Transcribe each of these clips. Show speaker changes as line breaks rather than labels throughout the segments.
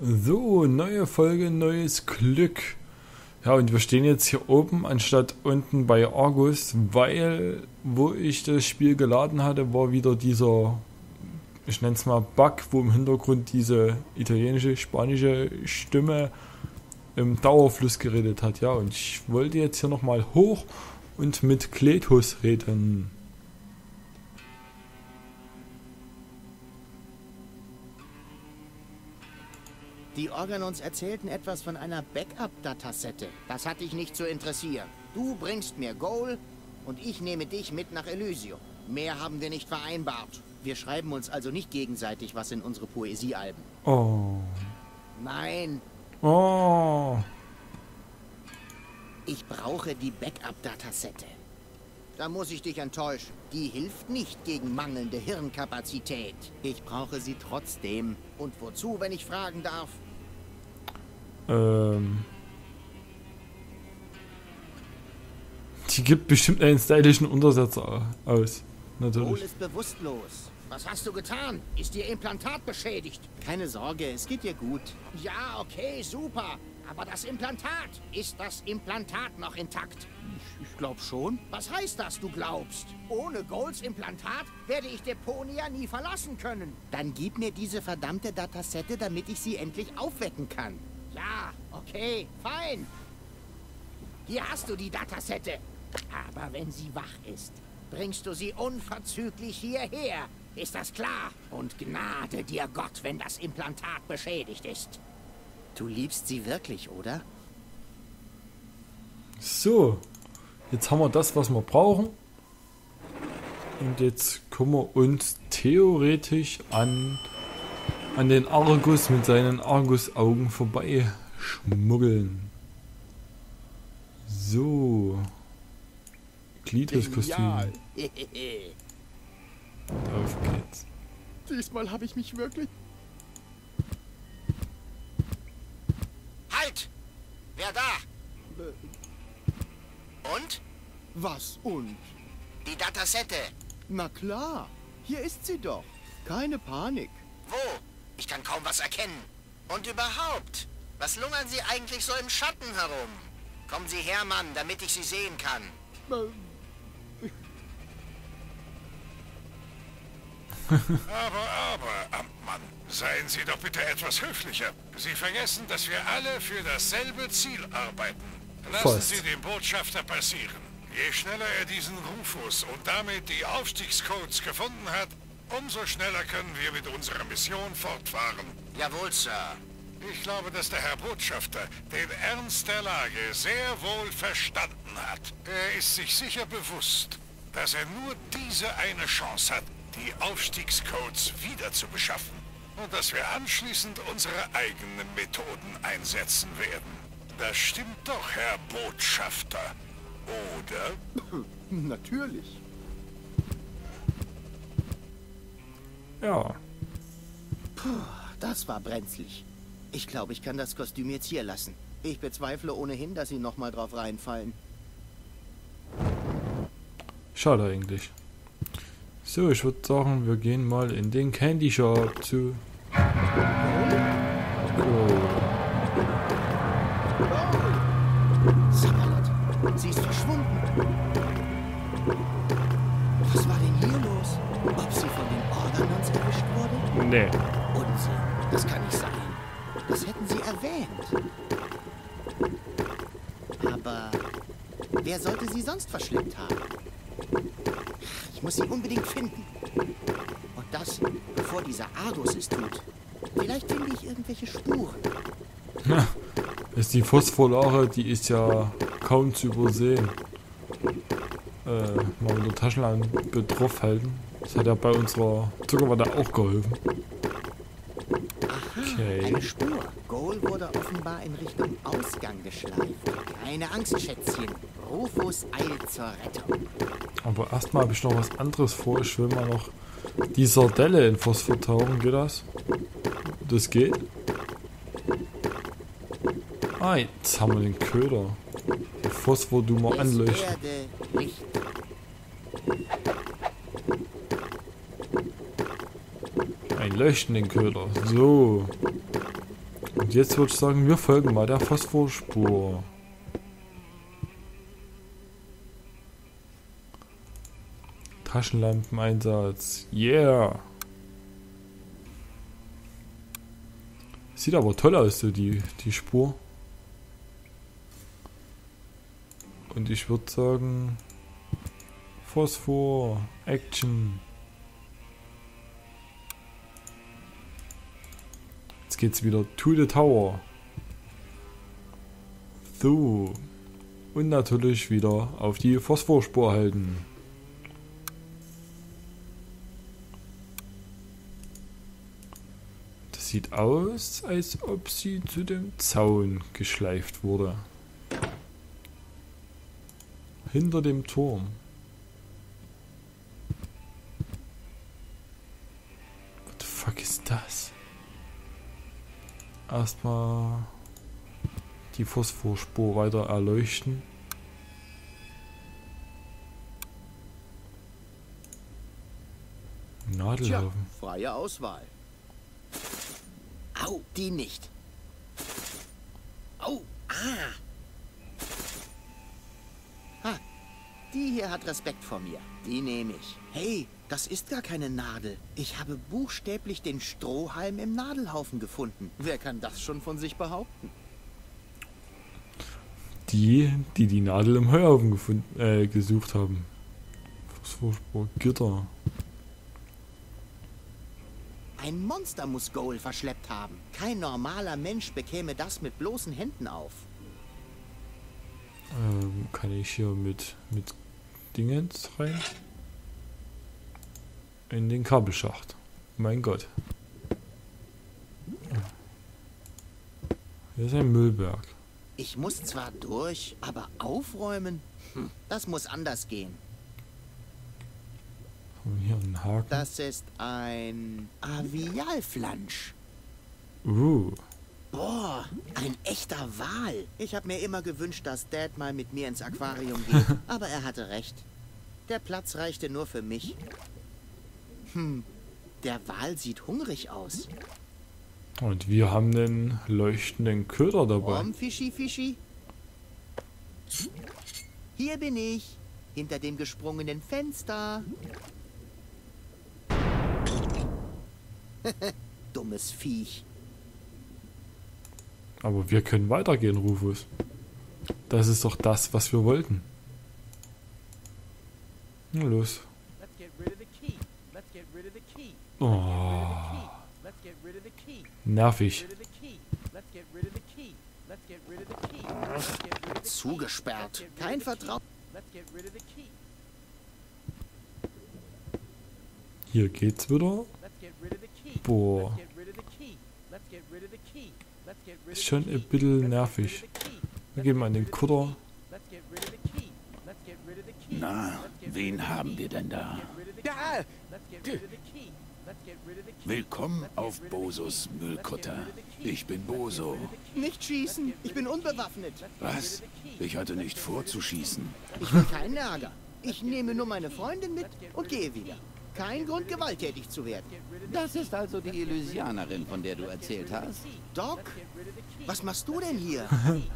So, neue Folge, neues Glück. Ja, und wir stehen jetzt hier oben anstatt unten bei Argus, weil wo ich das Spiel geladen hatte, war wieder dieser, ich nenne es mal Bug, wo im Hintergrund diese italienische, spanische Stimme im Dauerfluss geredet hat. Ja, und ich wollte jetzt hier nochmal hoch und mit Kletus reden.
Die Organons erzählten etwas von einer Backup-Datasette. Das hat dich nicht zu interessieren. Du bringst mir Goal und ich nehme dich mit nach Elysium. Mehr haben wir nicht vereinbart. Wir schreiben uns also nicht gegenseitig was in unsere Poesiealben.
Oh.
Nein,
Oh.
ich brauche die Backup-Datasette. Da muss ich dich enttäuschen. Die hilft nicht gegen mangelnde Hirnkapazität. Ich brauche sie trotzdem. Und wozu, wenn ich fragen darf?
Ähm. Die gibt bestimmt einen stylischen Untersetzer aus. Natürlich.
ist bewusstlos. Was hast du getan? Ist ihr Implantat beschädigt? Keine Sorge, es geht ihr gut. Ja, okay, super. Aber das Implantat, ist das Implantat noch intakt? Ich, ich glaube schon. Was heißt das, du glaubst? Ohne Golds Implantat werde ich Deponia nie verlassen können. Dann gib mir diese verdammte Datasette, damit ich sie endlich aufwecken kann. Ja, okay, fein. Hier hast du die Datasette. Aber wenn sie wach ist, bringst du sie unverzüglich hierher. Ist das klar? Und gnade dir Gott, wenn das Implantat beschädigt ist. Du liebst sie wirklich, oder?
So. Jetzt haben wir das, was wir brauchen. Und jetzt können wir uns theoretisch an, an den Argus mit seinen Argus-Augen vorbei schmuggeln. So. Klitus-Kostüm. Auf geht's.
Diesmal habe ich mich wirklich.
halt! Wer da? Und?
Was und?
Die Datasette.
Na klar, hier ist sie doch. Keine Panik.
Wo? Ich kann kaum was erkennen. Und überhaupt, was lungern Sie eigentlich so im Schatten herum? Kommen Sie her, Mann, damit ich Sie sehen kann.
Aber, aber, Amtmann, seien Sie doch bitte etwas höflicher. Sie vergessen, dass wir alle für dasselbe Ziel arbeiten. Lassen
Fast.
Sie den Botschafter passieren. Je schneller er diesen Rufus und damit die Aufstiegscodes gefunden hat, umso schneller können wir mit unserer Mission fortfahren.
Jawohl, Sir.
Ich glaube, dass der Herr Botschafter den Ernst der Lage sehr wohl verstanden hat. Er ist sich sicher bewusst, dass er nur diese eine Chance hat, die Aufstiegscodes wieder zu beschaffen. Und dass wir anschließend unsere eigenen Methoden einsetzen werden. Das stimmt doch, Herr Botschafter. Oder?
natürlich.
Ja.
Das war brenzlig. Ich glaube, ich kann das Kostüm jetzt hier lassen. Ich bezweifle ohnehin, dass Sie nochmal drauf reinfallen.
Schade eigentlich. So, ich würde sagen, wir gehen mal in den Candy Shop zu. Oh.
Sie ist verschwunden.
Nee.
Unsinn, das kann nicht sein. Das hätten sie erwähnt. Aber wer sollte sie sonst verschleppt haben? Ich muss sie unbedingt finden. Und das, bevor dieser Argus es tut. Vielleicht finde ich irgendwelche Spuren.
Ist die Phosphorlache, die ist ja kaum zu übersehen. Äh, mal mit der Taschenlampe drauf halten. Das hat ja bei unserer Zuckerwatte auch geholfen.
Spur. Goal wurde offenbar in Richtung Ausgang geschleift. Keine Angst, Schätzchen. Rufus eilt zur Rettung.
Aber erstmal habe ich noch was anderes vor. Ich will mal noch die Sardelle in Phosphor tauchen. Geht das? Das geht? Ah, jetzt haben wir den Köder. Den Phosphor, du mal anleuchten. Ein leuchtenden Köder. So. Jetzt würde ich sagen, wir folgen mal der Phosphorspur. Taschenlampeneinsatz. Yeah! Sieht aber toll aus, so die, die Spur. Und ich würde sagen, Phosphor, Action. Jetzt geht's wieder to the tower. So. Und natürlich wieder auf die Phosphorspur halten. Das sieht aus, als ob sie zu dem Zaun geschleift wurde. Hinter dem Turm. Erstmal die Phosphorspur weiter erleuchten.
Tja,
Nadelhaufen.
freie Auswahl.
Au, die nicht. Au, ah. Ha, die hier hat Respekt vor mir. Die nehme ich.
Hey, das ist gar keine Nadel. Ich habe buchstäblich den Strohhalm im Nadelhaufen gefunden. Wer kann das schon von sich behaupten?
Die, die die Nadel im Heuhaufen gefunden, äh, gesucht haben. Phosphorspur, Gitter.
Ein Monster muss Goal verschleppt haben. Kein normaler Mensch bekäme das mit bloßen Händen auf.
Ähm, kann ich hier mit, mit Dingens rein? In den Kabelschacht. Mein Gott. Hier ist ein Müllberg.
Ich muss zwar durch, aber aufräumen? Hm, das muss anders gehen.
Haben wir hier einen Haken?
Das ist ein Avialflansch.
Uh,
Boah, ein echter Wal. Ich habe mir immer gewünscht, dass Dad mal mit mir ins Aquarium geht. Aber er hatte recht. Der Platz reichte nur für mich. Hm, der Wal sieht hungrig aus.
und wir haben einen leuchtenden Köder dabei.
Rom, Fischi, Fischi. Hier bin ich, hinter dem gesprungenen Fenster. Dummes Viech.
Aber wir können weitergehen, Rufus. Das ist doch das, was wir wollten. Na los. Oh,
Let's get rid of the key.
nervig.
Rid of the key. Let's get rid of the key. Let's get rid of the key. Let's get rid of the key.
Zugesperrt. Kein Vertrauen.
Let's get rid of the key.
Hier geht's wieder.
Let's get rid of the key.
Boah, ist schon ein bisschen nervig. Wir gehen mal in den Kutter.
Let's get rid of the key. Let's get rid of the key.
Na, wen haben wir denn da?
Get
willkommen auf Bosos. Müllkutter. Ich bin Boso.
Nicht schießen. Ich bin unbewaffnet.
Was? Ich hatte nicht vor zu schießen.
Ich will keinen Ärger. Ich nehme nur meine Freundin mit und gehe wieder. Kein Grund, gewalttätig zu werden.
Das ist also die Illusianerin, von der du erzählt hast?
Doc, was machst du denn hier?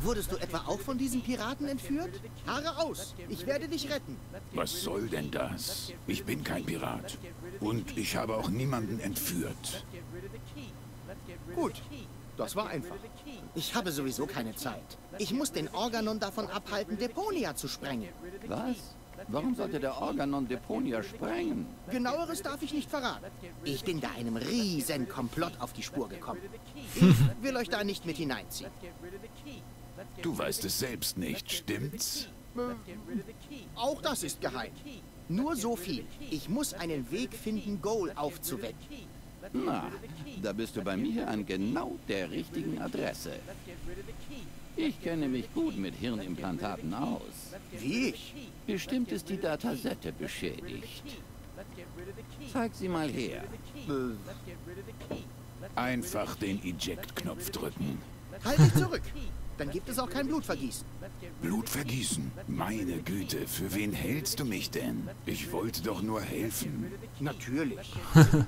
Wurdest du etwa auch von diesen Piraten entführt? Haare aus. Ich werde dich retten.
Was soll denn das? Ich bin kein Pirat. Und ich habe auch niemanden entführt.
Gut, das war einfach. Ich habe sowieso keine Zeit. Ich muss den Organon davon abhalten, Deponia zu sprengen.
Was? Warum sollte der Organon Deponia sprengen?
Genaueres darf ich nicht verraten. Ich bin da einem riesen Komplott auf die Spur gekommen. Ich will euch da nicht mit hineinziehen.
Du weißt es selbst nicht, stimmt's?
Auch das ist geheim. Nur so viel. Ich muss einen Weg finden, Goal aufzuwecken.
Na, da bist du bei mir an genau der richtigen Adresse. Ich kenne mich gut mit Hirnimplantaten aus.
Wie ich?
Bestimmt ist die Datasette beschädigt. Zeig sie mal her.
Einfach den Eject-Knopf drücken.
Halt dich zurück. Dann gibt es auch kein Blutvergießen.
Blut Meine Güte, für wen hältst du mich denn? Ich wollte doch nur helfen.
Natürlich.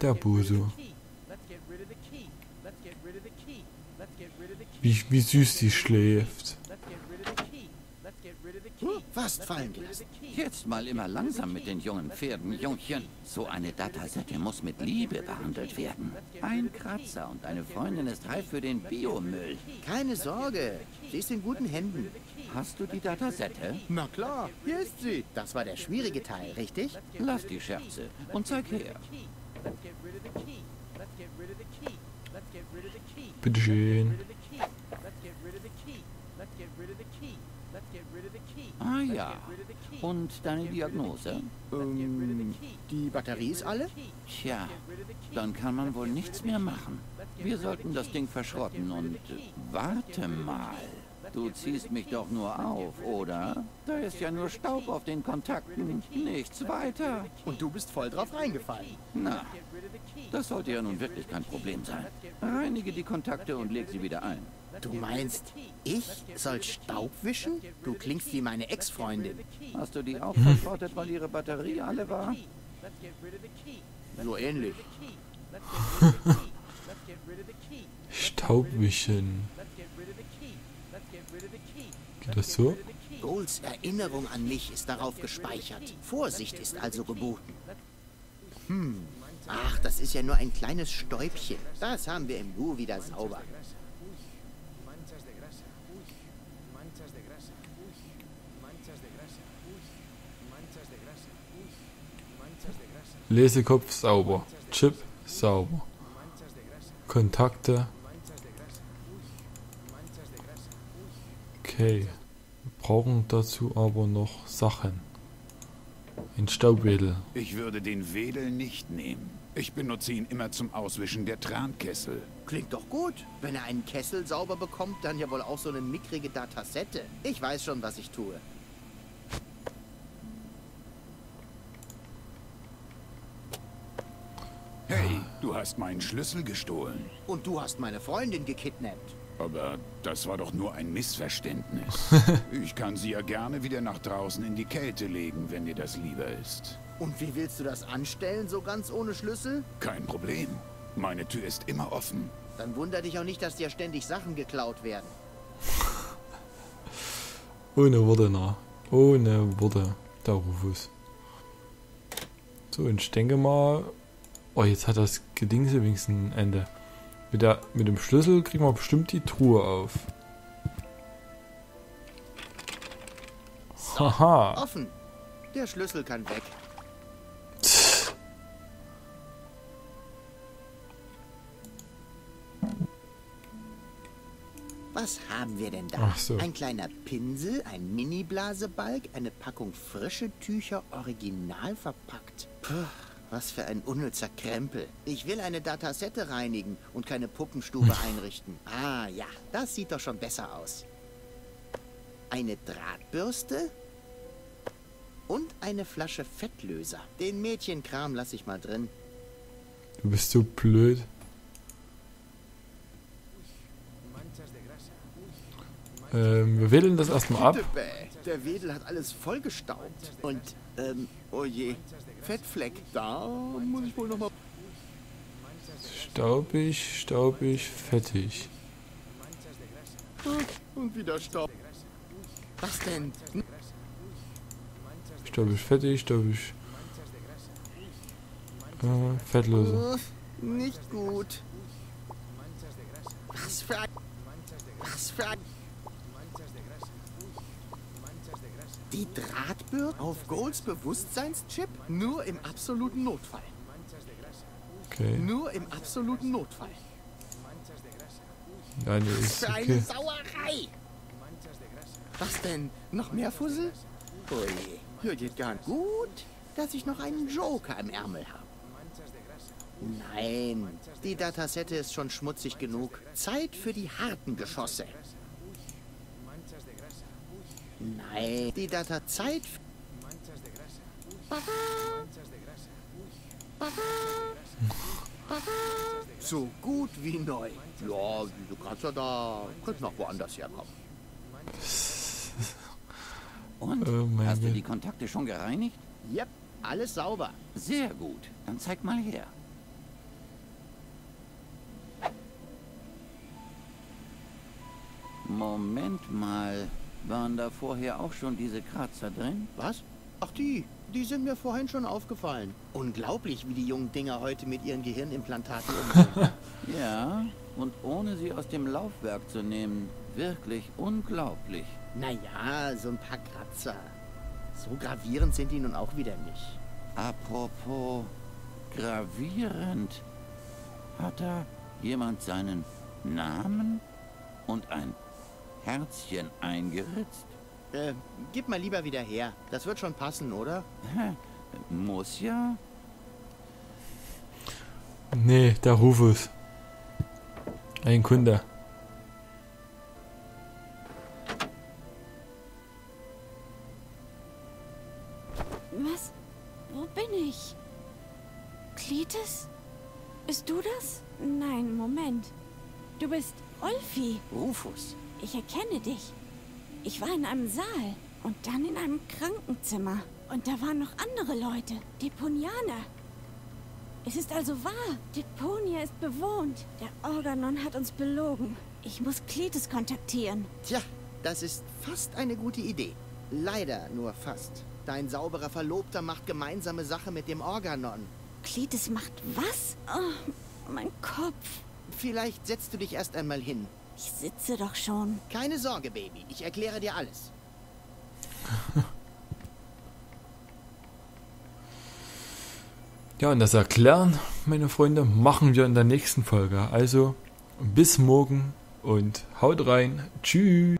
Der Buso. Wie, wie süß die schläft.
Fast fallen gelassen.
Jetzt mal immer langsam mit den jungen Pferden, Jungchen. So eine Datasette muss mit Liebe behandelt werden. Ein Kratzer und eine Freundin ist reif für den Biomüll.
Keine Sorge, sie ist in guten Händen.
Hast du die Datasette?
Na klar, hier ist sie. Das war der schwierige Teil, richtig?
Lass die Scherze und zeig her.
Let's get rid of the key. Let's get rid of the key. Let's get rid of the key.
Bitteschön.
Ah ja. Und deine Diagnose?
Ähm, die Batterie ist alle?
Tja, dann kann man wohl nichts mehr machen. Wir sollten das Ding verschrotten und... äh, Warte mal. Du ziehst mich doch nur auf, oder? Da ist ja nur Staub auf den Kontakten. Nichts weiter.
Und du bist voll drauf reingefallen.
Na, das sollte ja nun wirklich kein Problem sein. Reinige die Kontakte und leg sie wieder ein.
Du meinst, ich soll Staub wischen? Du klingst wie meine Ex-Freundin.
Hast du die auch verschrottet, weil ihre Batterie alle war?
So ähnlich.
Staubwischen.
The key.
Geht das so?
Golds Erinnerung an mich ist darauf gespeichert. Vorsicht ist also geboten. Hm. Ach, das ist ja nur ein kleines Stäubchen. Das haben wir im Lu wieder sauber.
Lesekopf sauber. Chip sauber. Kontakte. Okay. Wir brauchen dazu aber noch Sachen. Ein Staubwedel.
Ich würde den Wedel nicht nehmen. Ich benutze ihn immer zum Auswischen der Trankessel.
Klingt doch gut. Wenn er einen Kessel sauber bekommt, dann ja wohl auch so eine mickrige Datasette. Ich weiß schon, was ich tue.
Hey, du hast meinen Schlüssel gestohlen.
Und du hast meine Freundin gekidnappt.
Aber das war doch nur ein Missverständnis. ich kann sie ja gerne wieder nach draußen in die Kälte legen, wenn dir das lieber ist.
Und wie willst du das anstellen, so ganz ohne Schlüssel?
Kein Problem. Meine Tür ist immer offen.
Dann wunder dich auch nicht, dass dir ständig Sachen geklaut werden.
Ohne Worte, na. Ohne Worte. Der Rufus. So, und ich denke mal. Oh, jetzt hat das Gedings übrigens ein Ende. Mit, der, mit dem Schlüssel kriegen wir bestimmt die Truhe auf. Haha.
Offen. Der Schlüssel kann weg. Was haben wir denn da?
So.
Ein kleiner Pinsel, ein Mini-Blasebalg, eine Packung frische Tücher, original verpackt. Puh, was für ein unnützer Krempel. Ich will eine Datasette reinigen und keine Puppenstube einrichten. Ah ja, das sieht doch schon besser aus. Eine Drahtbürste und eine Flasche Fettlöser. Den Mädchenkram lasse ich mal drin.
Du bist so blöd. Ähm, wir wählen das erstmal ab.
Der Wedel hat alles vollgestaubt. Und, ähm, oh je, Fettfleck. Da muss ich wohl noch mal...
Staubig, staubig, fettig.
Und wieder Staub. Was denn?
Staubig, fettig, staubig. Äh, fettlose.
Nicht gut. Was für ein... Was für ein... Die Drahtbürste auf Golds Bewusstseinschip? Nur im absoluten Notfall.
Okay.
Nur im absoluten Notfall.
Nee, ist
Für eine
okay.
Sauerei! Was denn? Noch mehr Fussel? Oh je, hier geht gar nicht gut, dass ich noch einen Joker im Ärmel habe. Nein, die Datasette ist schon schmutzig genug. Zeit für die harten Geschosse. Nein. Die da hat Zeit. So gut wie neu. Ja, du kannst ja da. könnte noch woanders herkommen.
Und?
Oh
hast du die Kontakte schon gereinigt?
Yep, alles sauber.
Sehr gut. Dann zeig mal her. Moment mal. Waren da vorher auch schon diese Kratzer drin?
Was? Ach die, die sind mir vorhin schon aufgefallen. Unglaublich, wie die jungen Dinger heute mit ihren Gehirnimplantaten umgehen.
Ja, und ohne sie aus dem Laufwerk zu nehmen. Wirklich unglaublich.
naja, so ein paar Kratzer. So gravierend sind die nun auch wieder nicht.
Apropos gravierend. Hat da jemand seinen Namen und ein Herzchen eingeritzt?
Äh, gib mal lieber wieder her. Das wird schon passen, oder?
Hä? Muss ja?
Nee, der Rufus. Ein Kunde.
Rufus.
Ich erkenne dich. Ich war in einem Saal und dann in einem Krankenzimmer. Und da waren noch andere Leute. Deponianer. Es ist also wahr. Deponia ist bewohnt. Der Organon hat uns belogen. Ich muss Klites kontaktieren.
Tja, das ist fast eine gute Idee. Leider nur fast. Dein sauberer Verlobter macht gemeinsame Sache mit dem Organon.
Klites macht was? Oh, mein Kopf.
Vielleicht setzt du dich erst einmal hin.
Ich sitze doch schon.
Keine Sorge, Baby. Ich erkläre dir alles.
Ja, und das Erklären, meine Freunde, machen wir in der nächsten Folge. Also bis morgen und haut rein. Tschüss.